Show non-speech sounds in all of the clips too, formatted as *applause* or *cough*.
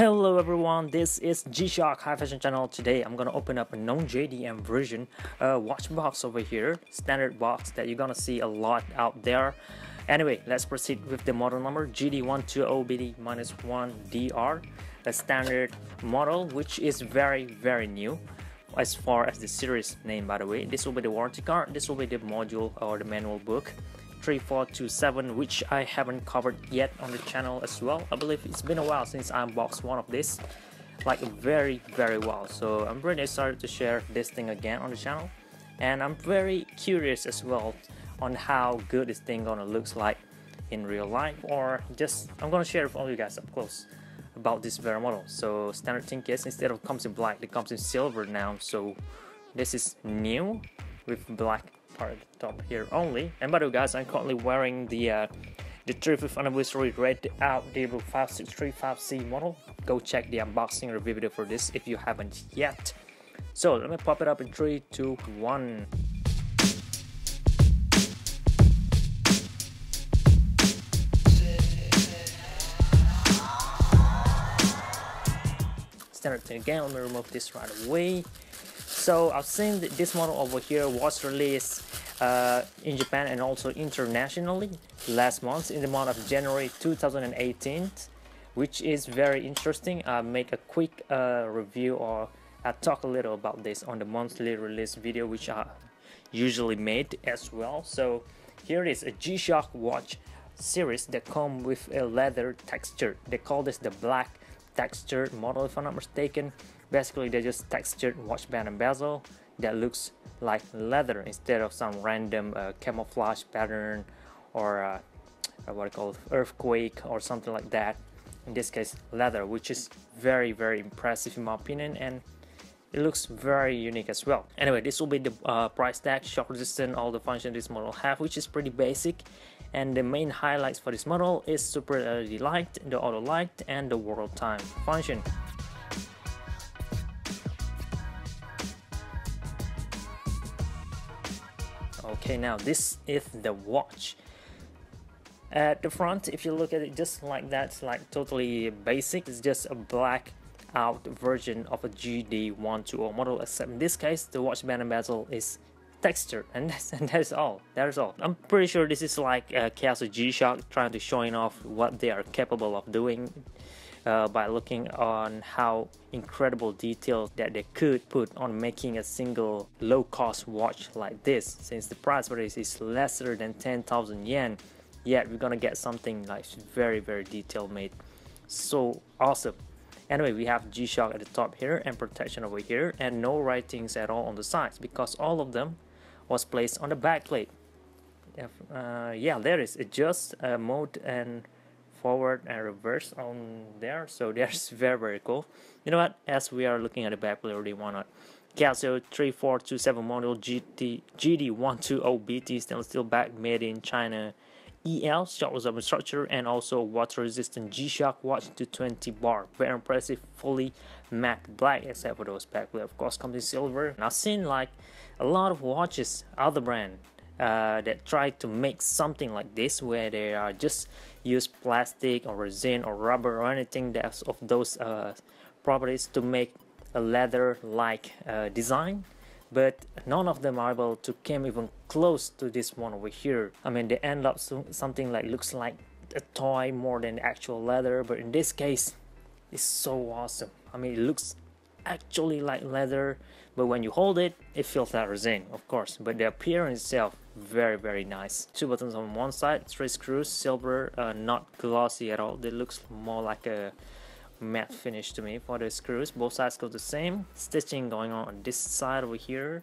Hello everyone, this is G-Shock High Fashion Channel. Today I'm gonna open up a non-JDM version uh, watch box over here, standard box that you're gonna see a lot out there. Anyway, let's proceed with the model number GD120BT-1DR, a standard model which is very very new as far as the series name by the way. This will be the warranty card, this will be the module or the manual book 3427 which I haven't covered yet on the channel as well. I believe it's been a while since I unboxed one of this. Like very very well. So I'm really excited to share this thing again on the channel. And I'm very curious as well on how good this thing gonna looks like in real life or just I'm gonna share with all you guys up close about this very model. So standard thing is instead of comes in black it comes in silver now. So this is new with black part top here only. And by the way guys, I'm currently wearing the uh, the 35th anniversary red out DW 5635C model. Go check the unboxing review video for this if you haven't yet. So let me pop it up in 3, 2, 1. Standard thing again, let me remove this right away. So I've seen this model over here was released uh, in Japan and also internationally last month in the month of January 2018 which is very interesting. I'll make a quick uh, review or I'll talk a little about this on the monthly release video which I usually made as well. So here is a G-Shock watch series that come with a leather texture. They call this the black textured model if I'm not mistaken. Basically they just textured watch band and bezel that looks like leather instead of some random uh, camouflage pattern or uh, uh what I call earthquake or something like that. In this case, leather, which is very, very impressive in my opinion, and it looks very unique as well. Anyway, this will be the uh, price tag, shock resistant, all the functions this model have, which is pretty basic. And the main highlights for this model is super LED light, the auto light, and the world time function. Okay now this is the watch. At the front if you look at it just like that like totally basic. It's just a black out version of a GD120 model except in this case the watch band and bezel is textured and *laughs* that's, and that's all that's all. I'm pretty sure this is like uh, a Casio G-Shock trying to showing off what they are capable of doing uh, by looking on how incredible detail that they could put on making a single low-cost watch like this. Since the price for this is lesser than 10,000 yen yet we're gonna get something like very very detail made. So awesome. Anyway we have G-Shock at the top here and protection over here and no writings at all on the sides because all of them was placed on the back plate. Uh, yeah there is. Adjust uh, mode and forward and reverse on there so *laughs* that's very very cool. You know what? As we are looking at the back we already want to Casio 3427 model GT GD120BT stainless steel back made in China. EL shock absorbing structure and also water resistant G-Shock watch to 20 bar. Very impressive fully matte black except for those back of course comes in silver. And I've seen like a lot of watches other brand uh, that try to make something like this where they are just use plastic or resin or rubber or anything that's of those uh, properties to make a leather like uh, design but none of them are able to come even close to this one over here. I mean they end up so, something like looks like a toy more than actual leather but in this case it's so awesome. I mean it looks actually like leather but when you hold it it feels like resin of course but the appearance itself very very nice. Two buttons on one side three screws silver uh, not glossy at all. They looks more like a matte finish to me for the screws. Both sides go the same. Stitching going on on this side over here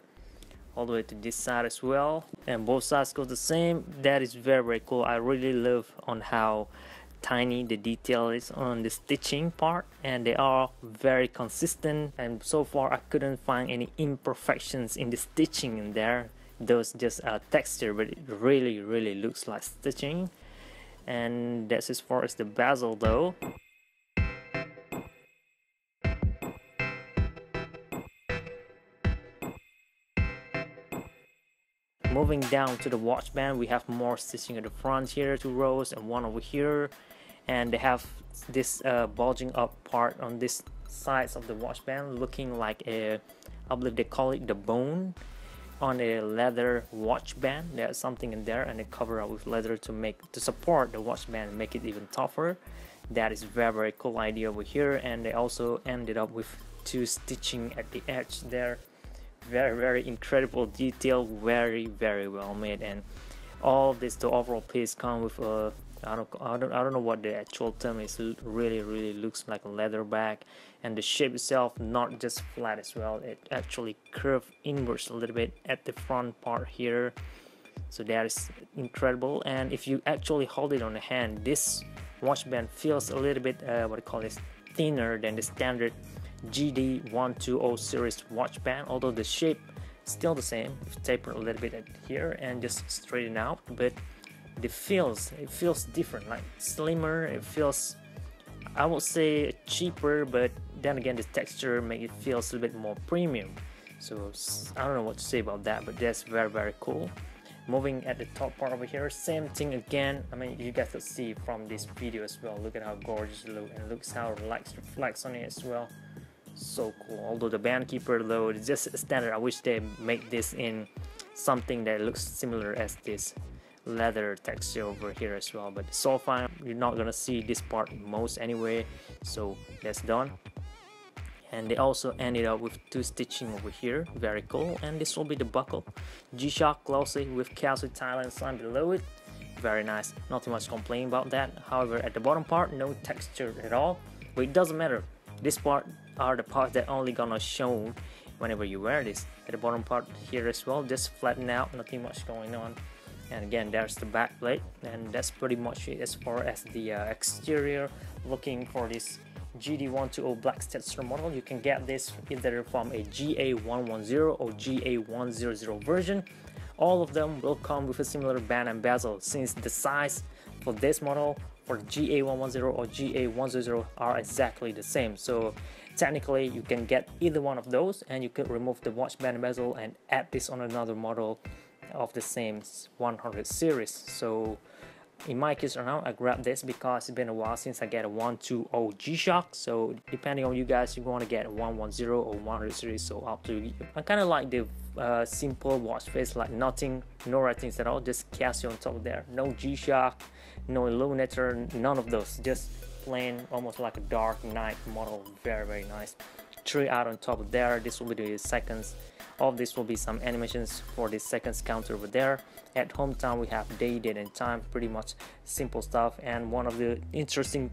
all the way to this side as well. And both sides go the same. That is very very cool. I really love on how tiny the detail is on the stitching part and they are very consistent. And so far I couldn't find any imperfections in the stitching in there those just a texture but it really really looks like stitching. And that's as far as the bezel though. Moving down to the watch band we have more stitching at the front here two rows and one over here. And they have this uh, bulging up part on this sides of the watch band looking like a I believe they call it the bone on a leather watch band. There's something in there and they cover up with leather to make to support the watch band and make it even tougher. That is very very cool idea over here. And they also ended up with two stitching at the edge there. Very very incredible detail. Very very well made. And all this the overall piece come with a I don't, I don't I don't know what the actual term is. It really really looks like a leather bag. And the shape itself not just flat as well. It actually curved inwards a little bit at the front part here. So that is incredible. And if you actually hold it on the hand this watch band feels a little bit uh, what I call this? Thinner than the standard GD120 series watch band although the shape still the same. Taper a little bit at here and just straighten out but the feels it feels different like slimmer it feels I would say cheaper but then again the texture make it feels a little bit more premium. So I don't know what to say about that but that's very very cool. Moving at the top part over here same thing again. I mean you guys will see from this video as well. Look at how gorgeous it looks and looks how lights reflects on it as well. So cool. Although the band keeper though it's just standard. I wish they make this in something that looks similar as this leather texture over here as well but so far you're not gonna see this part most anyway so that's done. And they also ended up with two stitching over here very cool and this will be the buckle. G-Shock glossy with Casio Thailand sign below it very nice not too much complain about that. However at the bottom part no texture at all but it doesn't matter. This part are the parts that only gonna show whenever you wear this. At the bottom part here as well just flatten out nothing much going on and again there's the back plate and that's pretty much it as far as the uh, exterior looking for this GD120 Black Stetson model. You can get this either from a GA110 or GA100 version. All of them will come with a similar band and bezel since the size for this model for GA110 or GA100 are exactly the same. So technically you can get either one of those and you could remove the watch band and bezel and add this on another model of the same 100 series. So in my case right now I grabbed this because it's been a while since I get a 120 G-Shock so depending on you guys you want to get a 110 or 100 series. So up to you. I kind of like the uh, simple watch face like nothing no ratings at all just Casio on top there. No G-Shock no illuminator none of those. Just plain almost like a dark knight model. Very very nice. Three out on top of there. This will be the seconds all this will be some animations for the seconds counter over there. At hometown we have day date and time pretty much simple stuff. And one of the interesting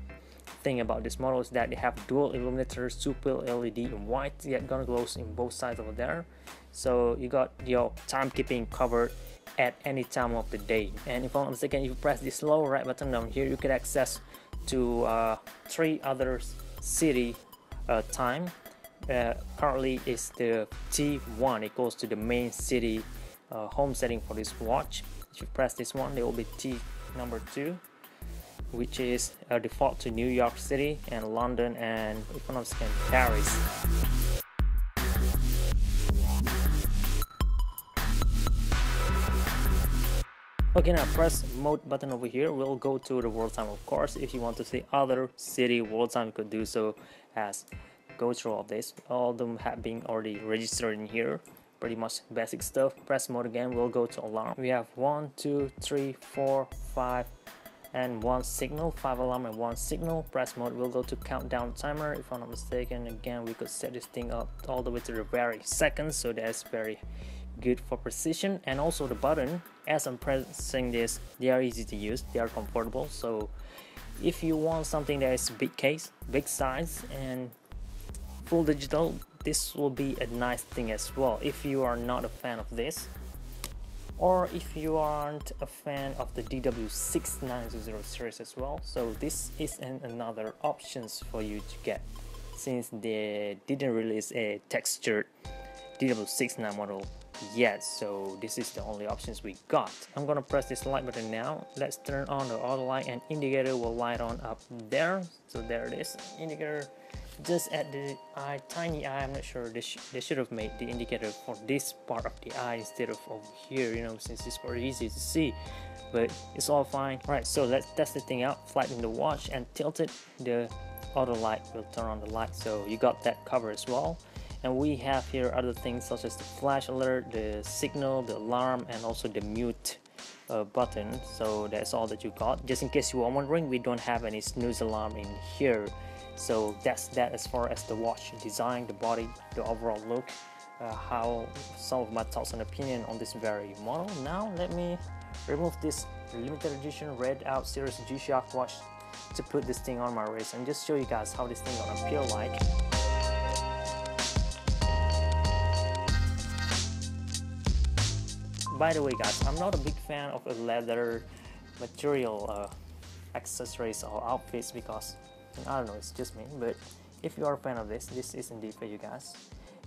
thing about this model is that they have dual illuminators super led in white yet gonna glows in both sides over there. So you got your timekeeping covered at any time of the day. And if I'm mistaken if you press this lower right button down here you can access to uh, three other city uh, time uh, currently is the T1 it goes to the main city uh, home setting for this watch if you press this one there will be T number 2 which is a default to New York City and London and if I'm mistaken Paris Okay, now press mode button over here. We'll go to the world time, of course. If you want to see other city world time, you could do so as go through all this. All of them have been already registered in here. Pretty much basic stuff. Press mode again. We'll go to alarm. We have one two three four five and one signal. Five alarm and one signal. Press mode. We'll go to countdown timer. If i'm not mistaken again we could set this thing up all the way to the very seconds so that's very good for precision. And also the button. As i'm pressing this they are easy to use. They are comfortable. So if you want something that is big case big size and full digital this will be a nice thing as well if you are not a fan of this or if you aren't a fan of the DW6900 series as well. So this is an another options for you to get since they didn't release a textured DW69 model yet. So this is the only options we got. I'm gonna press this light button now. Let's turn on the auto light and indicator will light on up there. So there it is indicator just at the eye tiny eye I'm not sure. They, sh they should have made the indicator for this part of the eye instead of over here you know since it's very easy to see. But it's all fine. All right so let's test the thing out flatten the watch and tilt it. The auto light will turn on the light. So you got that cover as well. And we have here other things such as the flash alert the signal the alarm and also the mute uh, button. So that's all that you got. Just in case you are wondering we don't have any snooze alarm in here so that's that as far as the watch design the body the overall look uh, how some of my thoughts and opinion on this very model. Now let me remove this limited edition red out series G-Shock watch to put this thing on my wrist and just show you guys how this thing gonna feel like. By the way guys i'm not a big fan of a leather material uh, accessories or outfits because I don't know it's just me but if you are a fan of this this is indeed for you guys.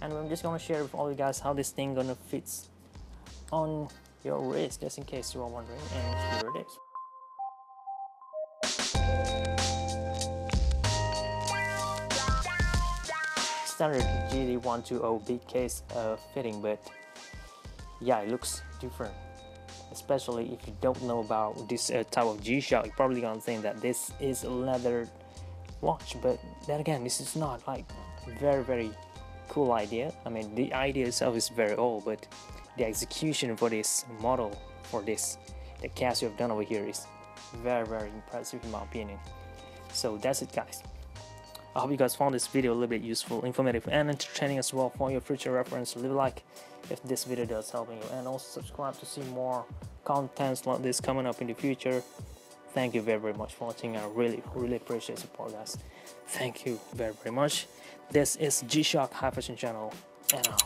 And I'm just gonna share with all you guys how this thing gonna fits on your wrist just in case you are wondering and here it. Is standard GD120 big case uh, fitting but yeah it looks different. Especially if you don't know about this uh, type of G-Shock you're probably gonna think that this is leather watch but then again this is not like very very cool idea I mean the idea itself is very old but the execution for this model for this the Casio have done over here is very very impressive in my opinion so that's it guys I hope you guys found this video a little bit useful, informative, and entertaining as well for your future reference. Leave a like if this video does help you, and also subscribe to see more contents like this coming up in the future. Thank you very, very much for watching. I really, really appreciate your support, guys. Thank you very, very much. This is G-Shock High Fashion Channel, and uh,